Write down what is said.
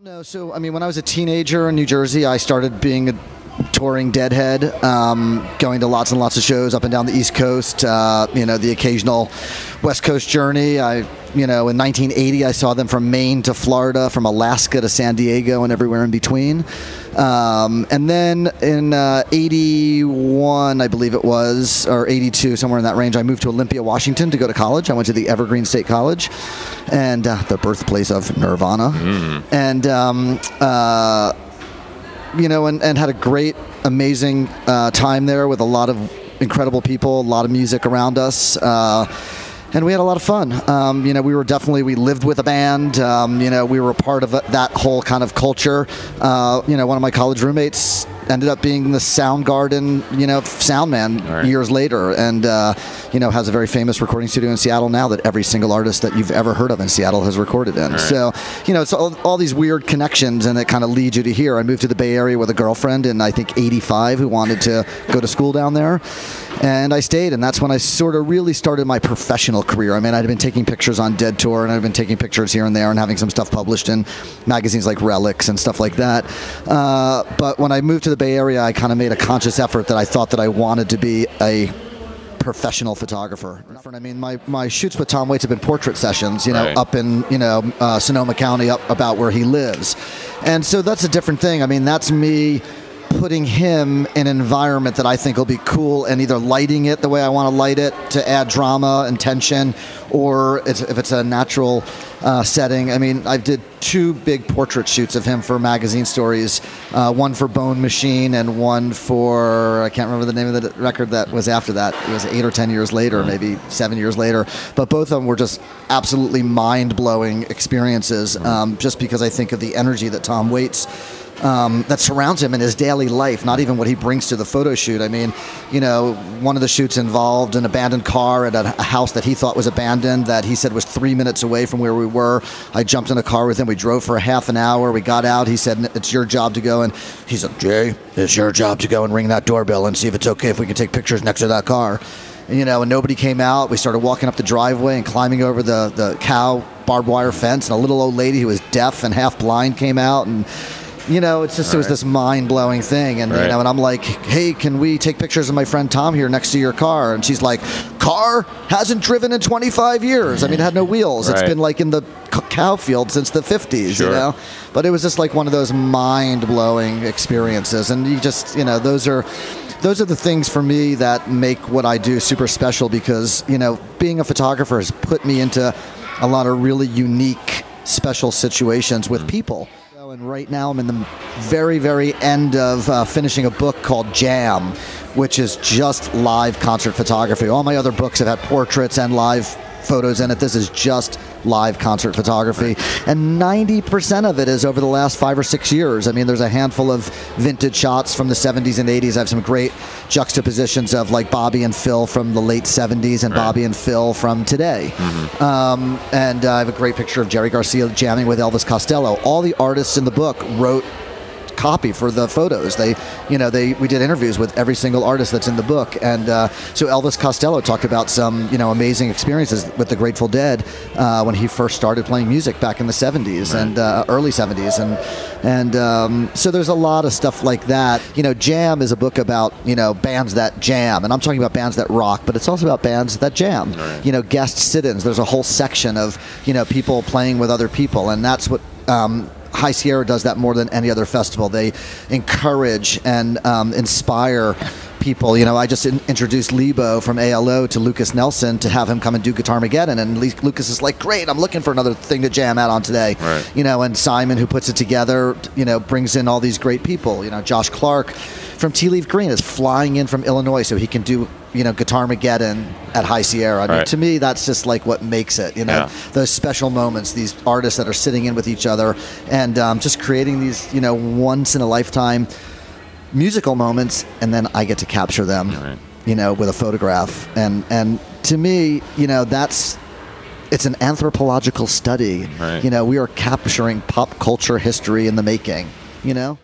No, so I mean, when I was a teenager in New Jersey, I started being a touring Deadhead, um, going to lots and lots of shows up and down the East Coast. Uh, you know, the occasional West Coast journey. I, you know, in 1980, I saw them from Maine to Florida, from Alaska to San Diego, and everywhere in between. Um, and then in uh, 81, I believe it was, or 82, somewhere in that range, I moved to Olympia, Washington to go to college. I went to the Evergreen State College, and uh, the birthplace of Nirvana. And um, uh, you know, and, and had a great, amazing uh, time there with a lot of incredible people, a lot of music around us. Uh, and we had a lot of fun. Um, you know, we were definitely we lived with a band. Um, you know, we were a part of that whole kind of culture. Uh, you know, one of my college roommates ended up being the Soundgarden, you know, sound man right. years later, and uh, you know has a very famous recording studio in Seattle now that every single artist that you've ever heard of in Seattle has recorded in. right. So, you know, it's all, all these weird connections, and it kind of leads you to here. I moved to the Bay Area with a girlfriend in I think '85 who wanted to go to school down there, and I stayed, and that's when I sort of really started my professional career. I mean, I'd been taking pictures on Dead Tour, and I'd been taking pictures here and there, and having some stuff published in magazines like Relix and stuff like that. Uh, but when I moved to the Bay Area, I kind of made a conscious effort that I thought that I wanted to be a professional photographer. I mean, my, my shoots with Tom Waits have been portrait sessions, you know, Right. up in, you know, uh, Sonoma County, up about where he lives. And so that's a different thing. I mean, that's me putting him in an environment that I think will be cool and either lighting it the way I want to light it to add drama and tension, or it's, if it's a natural uh, setting. I mean, I did two big portrait shoots of him for magazine stories, uh, one for Bone Machine and one for I can't remember the name of the record that was after that. It was eight or ten years later, maybe seven years later. But both of them were just absolutely mind blowing experiences, um, just because I think of the energy that Tom Waits um, that surrounds him in his daily life, not even what he brings to the photo shoot. I mean, you know, one of the shoots involved an abandoned car at a, a house that he thought was abandoned, that he said was three minutes away from where we were. I jumped in a car with him. We drove for a half an hour. We got out. He said, It's your job to go. And he said, Jay, it's your job to go and ring that doorbell and see if it's okay if we can take pictures next to that car. And, you know, and nobody came out. We started walking up the driveway and climbing over the, the cow barbed wire fence. And a little old lady who was deaf and half blind came out. And, you know, it's just it was Right. this mind blowing thing, and you know, and I'm like, hey, can we take pictures of my friend Tom here next to your car? And she's like, car hasn't driven in 25 years. I mean, it had no wheels. It's been like in the cow field since the 50s, you know. But it was just like one of those mind blowing experiences, and you just, you know, those are. Those are the things for me that make what I do super special because, you know, being a photographer has put me into a lot of really unique, special situations with mm. people. And right now, I'm in the very, very end of uh, finishing a book called Jam, which is just live concert photography. All my other books have had portraits and live photos in it. This is just live concert photography. And 90% of it is over the last five or six years. I mean, there's a handful of vintage shots from the 70s and 80s. I have some great juxtapositions of like Bobby and Phil from the late 70s and Right. Bobby and Phil from today. Um, and uh, I have a great picture of Jerry Garcia jamming with Elvis Costello. All the artists in the book wrote copy for the photos. They, you know, they we did interviews with every single artist that's in the book, and uh, so Elvis Costello talked about some, you know, amazing experiences with the Grateful Dead uh, when he first started playing music back in the '70s and uh, early '70s, and and um, so there's a lot of stuff like that. You know, Jam is a book about you know bands that jam, and I'm talking about bands that rock, but it's also about bands that jam. Right. You know, guest sit-ins. There's a whole section of you know people playing with other people, and that's what. Um, High Sierra does that more than any other festival. They encourage and um, inspire people. You know, I just in- introduced Lebo from ALO to Lucas Nelson to have him come and do Guitarmageddon, and Le- Lucas is like, "Great, I'm looking for another thing to jam out on today." Right. You know, and Simon, who puts it together, you know, brings in all these great people. You know, Josh Clark from Tea Leaf Green is flying in from Illinois so he can do you know Guitarmageddon at High Sierra. I mean, Right. to me, that's just like what makes it. You know, Yeah. those special moments, these artists that are sitting in with each other and um, just creating these, you know, once in a lifetime musical moments, and then I get to capture them, Right. you know, with a photograph. And and to me, you know, that's it's an anthropological study. Right. You know, we are capturing pop culture history in the making. You know.